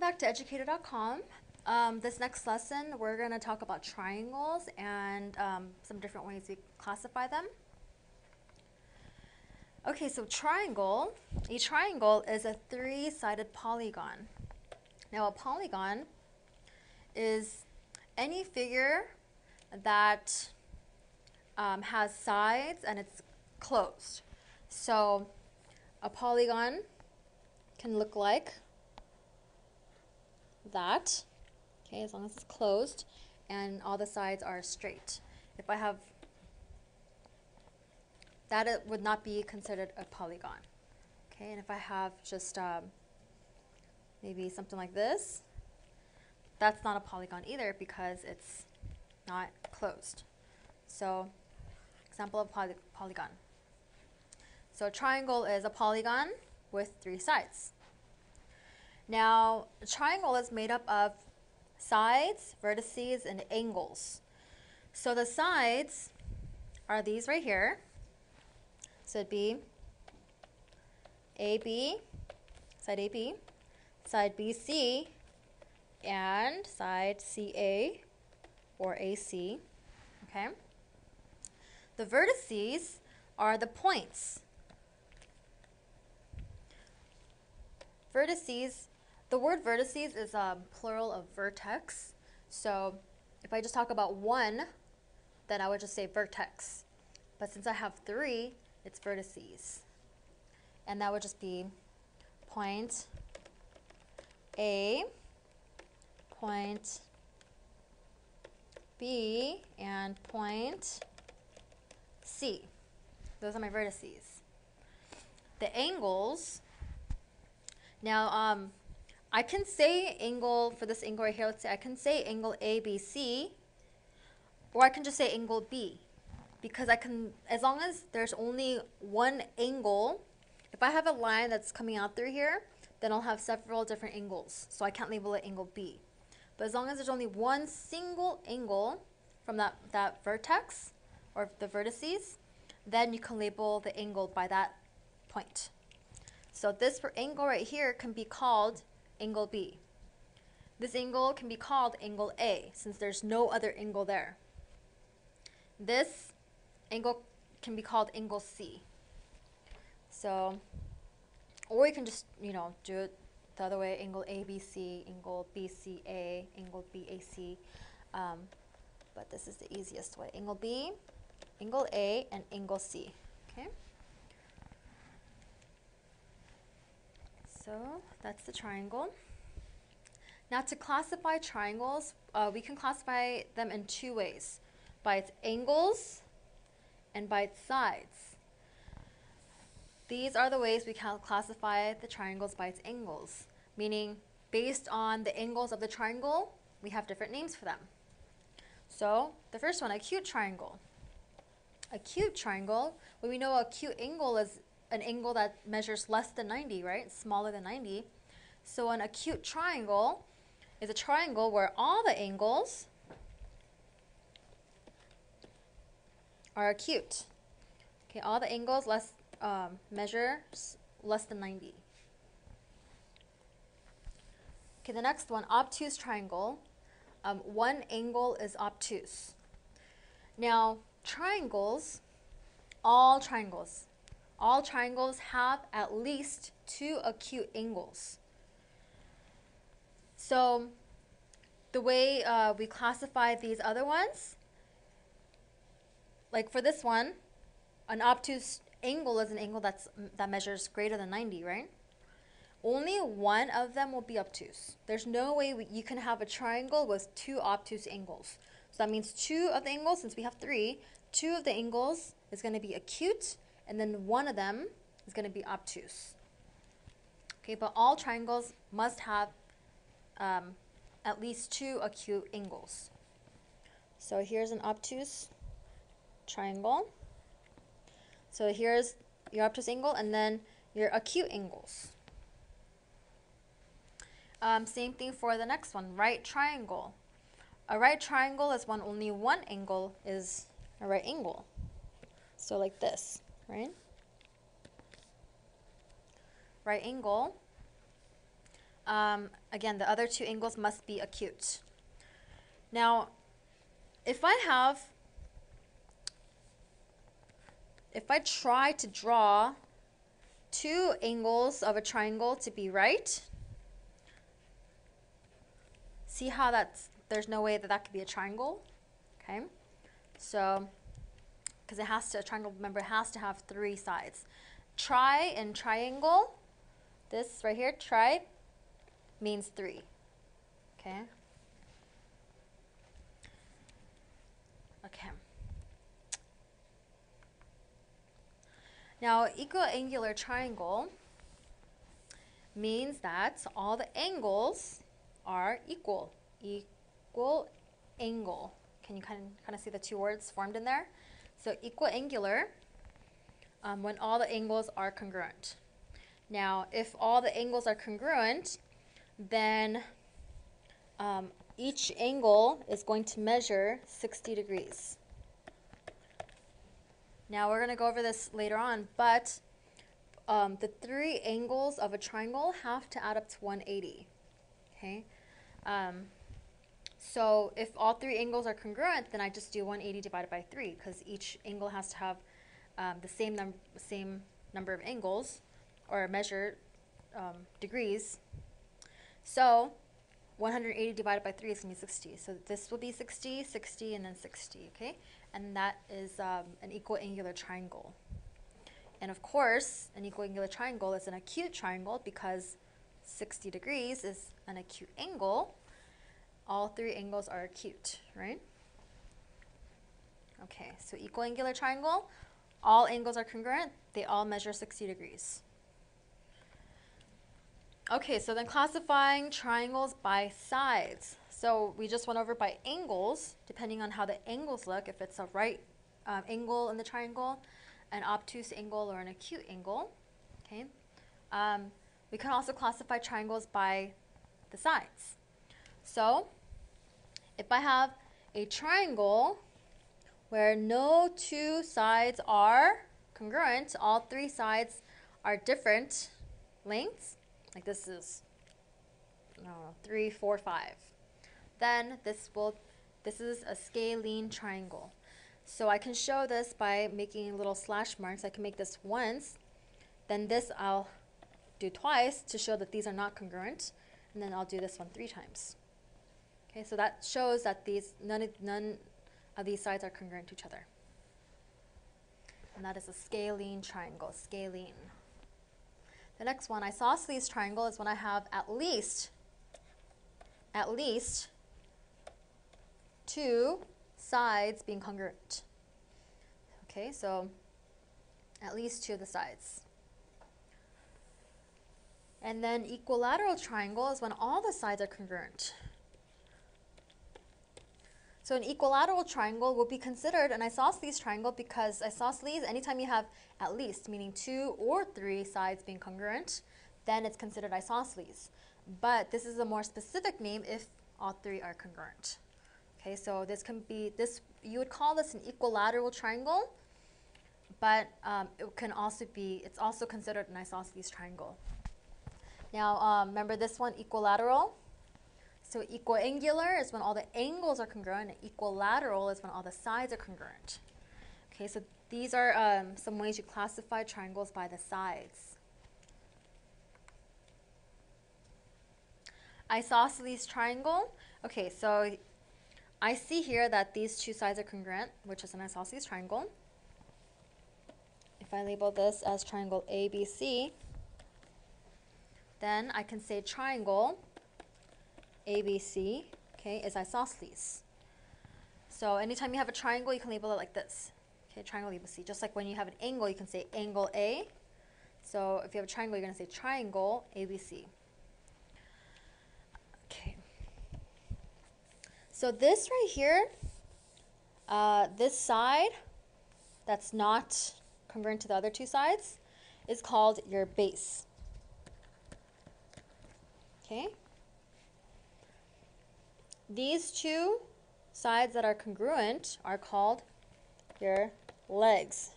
back to educator.com. Um, this next lesson, we're going to talk about triangles and um, some different ways we classify them. Okay, so triangle, a triangle is a three-sided polygon. Now a polygon is any figure that um, has sides and it's closed. So a polygon can look like that, okay, as long as it's closed and all the sides are straight. If I have that it would not be considered a polygon. Okay, and if I have just um, maybe something like this, that's not a polygon either because it's not closed. So, example of poly polygon. So a triangle is a polygon with three sides. Now, a triangle is made up of sides, vertices, and angles. So the sides are these right here. So it'd be AB, side AB, side BC, and side CA or AC. Okay. The vertices are the points. Vertices, the word vertices is a plural of vertex. So if I just talk about one, then I would just say vertex. But since I have three, its vertices. And that would just be point A, point B, and point C. Those are my vertices. The angles, now um, I can say angle, for this angle right here, let's say I can say angle ABC, or I can just say angle B because I can, as long as there's only one angle, if I have a line that's coming out through here, then I'll have several different angles. So I can't label it angle B. But as long as there's only one single angle from that, that vertex or the vertices, then you can label the angle by that point. So this angle right here can be called angle B. This angle can be called angle A since there's no other angle there. This angle can be called angle C. So, or you can just, you know, do it the other way, angle ABC, angle BCA, angle BAC. Um, but this is the easiest way. Angle B, angle A, and angle C. Okay? So that's the triangle. Now to classify triangles, uh, we can classify them in two ways. By its angles and by its sides. These are the ways we can classify the triangles by its angles, meaning based on the angles of the triangle, we have different names for them. So the first one, acute triangle. Acute triangle, well, we know acute angle is an angle that measures less than 90, right? Smaller than 90. So an acute triangle is a triangle where all the angles are acute. Okay, all the angles less um, measures less than 90. Okay, the next one, obtuse triangle. Um, one angle is obtuse. Now, triangles, all triangles, all triangles have at least two acute angles. So, the way uh, we classify these other ones like for this one, an obtuse angle is an angle that's that measures greater than 90, right? Only one of them will be obtuse. There's no way we, you can have a triangle with two obtuse angles. So that means two of the angles, since we have three, two of the angles is going to be acute, and then one of them is going to be obtuse. Okay, but all triangles must have um, at least two acute angles. So here's an obtuse triangle. So here's your obtuse angle and then your acute angles. Um, same thing for the next one, right triangle. A right triangle is when only one angle is a right angle. So like this, right? Right angle. um, again, the other two angles must be acute. Now, if I have, if I try to draw two angles of a triangle to be right, see how that's, there's no way that that could be a triangle, okay? So, because it has to, a triangle, remember, it has to have three sides. Tri and triangle, this right here, tri, means three, okay? Okay. Now, equiangular triangle means that all the angles are equal. Equal angle. Can you kind of, kind of see the two words formed in there? So equiangular, um, when all the angles are congruent. Now, if all the angles are congruent, then um, each angle is going to measure 60 degrees. Now we're going to go over this later on, but um, the three angles of a triangle have to add up to 180. Okay, um, so if all three angles are congruent, then I just do 180 divided by 3 because each angle has to have um, the same, num same number of angles or measure um, degrees. So 180 divided by 3 is going to be 60. So this will be 60, 60, and then 60, okay? And that is um, an equiangular triangle. And of course, an equiangular triangle is an acute triangle because 60 degrees is an acute angle. All three angles are acute, right? Okay, so equiangular triangle, all angles are congruent. They all measure 60 degrees. Okay, so then classifying triangles by sides. So we just went over by angles, depending on how the angles look, if it's a right um, angle in the triangle, an obtuse angle, or an acute angle. Okay, um, We can also classify triangles by the sides. So if I have a triangle where no two sides are congruent, all three sides are different lengths, like this is three, four, five. Then this will, this is a scalene triangle. So I can show this by making little slash marks. I can make this once, then this I'll do twice to show that these are not congruent, and then I'll do this one three times. Okay, so that shows that these none of, none of these sides are congruent to each other. And that is a scalene triangle, scalene. The next one, isosceles triangle, is when I have at least, at least two sides being congruent. Okay, so at least two of the sides. And then equilateral triangle is when all the sides are congruent. So an equilateral triangle will be considered an isosceles triangle because isosceles, anytime you have at least, meaning two or three sides being congruent, then it's considered isosceles. But this is a more specific name if all three are congruent. Okay, so this can be, this you would call this an equilateral triangle, but um, it can also be, it's also considered an isosceles triangle. Now, um, remember this one, equilateral? So equiangular is when all the angles are congruent, and equilateral is when all the sides are congruent. Okay, so these are um, some ways you classify triangles by the sides. Isosceles triangle. Okay, so I see here that these two sides are congruent, which is an isosceles triangle. If I label this as triangle ABC, then I can say triangle ABC, okay, is isosceles. So anytime you have a triangle, you can label it like this. Okay, triangle ABC. Just like when you have an angle, you can say angle A. So if you have a triangle, you're going to say triangle ABC. Okay. So this right here, uh, this side that's not congruent to the other two sides is called your base. Okay? These two sides that are congruent are called your legs.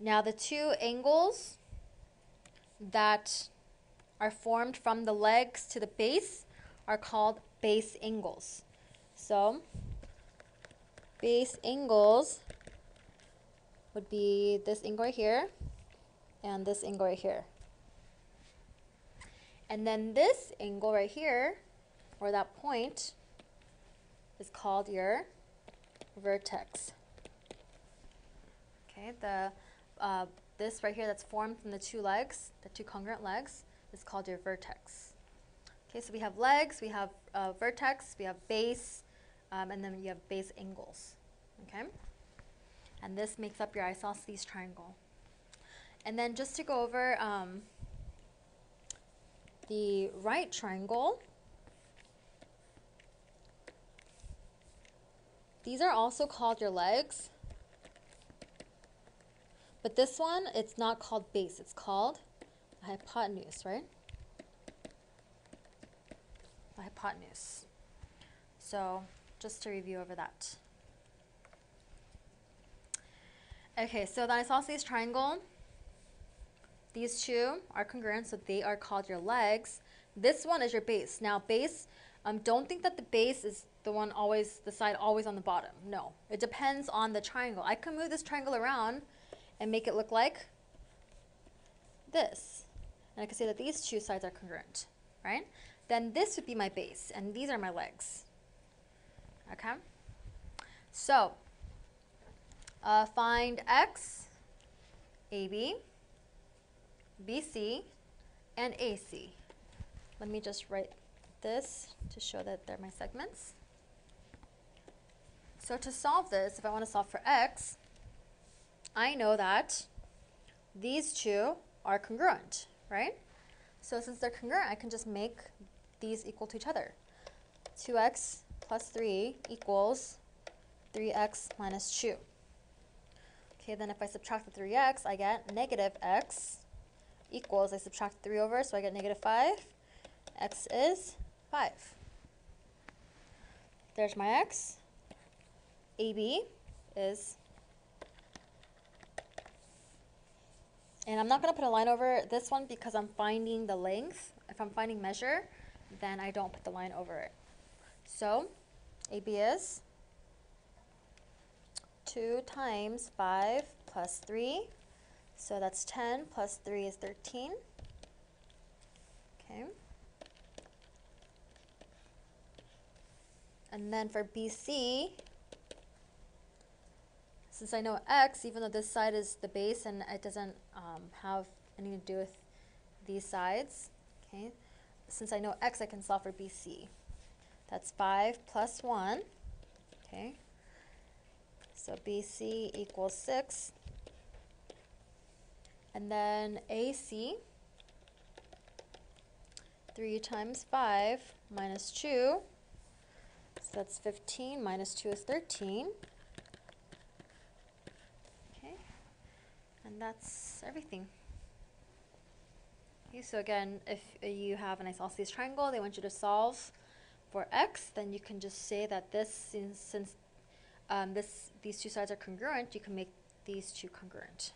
Now the two angles that are formed from the legs to the base are called base angles. So base angles would be this angle right here and this angle right here. And then this angle right here, or that point, is called your vertex. Okay, the uh, this right here that's formed from the two legs, the two congruent legs, is called your vertex. Okay, so we have legs, we have uh, vertex, we have base, um, and then you have base angles. Okay, and this makes up your isosceles triangle. And then just to go over um, the right triangle, these are also called your legs. But this one, it's not called base, it's called hypotenuse, right? The hypotenuse. So just to review over that. Okay, so the isosceles triangle, these two are congruent, so they are called your legs. This one is your base. Now base, um, don't think that the base is the one always, the side always on the bottom. No, it depends on the triangle. I can move this triangle around and make it look like this. And I can say that these two sides are congruent, right? Then this would be my base, and these are my legs. Okay? So, uh, find x, AB, BC, and AC. Let me just write this to show that they're my segments. So to solve this, if I want to solve for x, I know that these two are congruent, right? So since they're congruent, I can just make these equal to each other. 2x plus 3 equals 3x minus 2. Okay, then if I subtract the 3x, I get negative x equals, I subtract 3 over, so I get negative 5. x is 5. There's my x. AB is And I'm not going to put a line over this one because I'm finding the length. If I'm finding measure, then I don't put the line over it. So AB is 2 times 5 plus 3. So that's 10 plus 3 is 13. Okay. And then for BC, since I know x, even though this side is the base and it doesn't um, have anything to do with these sides, okay, since I know x, I can solve for BC. That's 5 plus 1, okay, so BC equals 6. And then AC, 3 times 5 minus 2, so that's 15 minus 2 is 13. Okay, And that's everything. Okay, so again, if you have an isosceles triangle they want you to solve for x, then you can just say that this, since, since um, this, these two sides are congruent, you can make these two congruent.